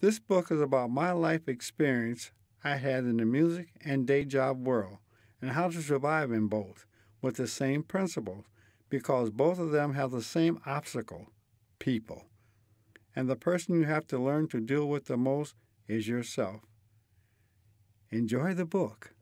This book is about my life experience I had in the music and day job world and how to survive in both with the same principles because both of them have the same obstacle people. And the person you have to learn to deal with the most is yourself. Enjoy the book.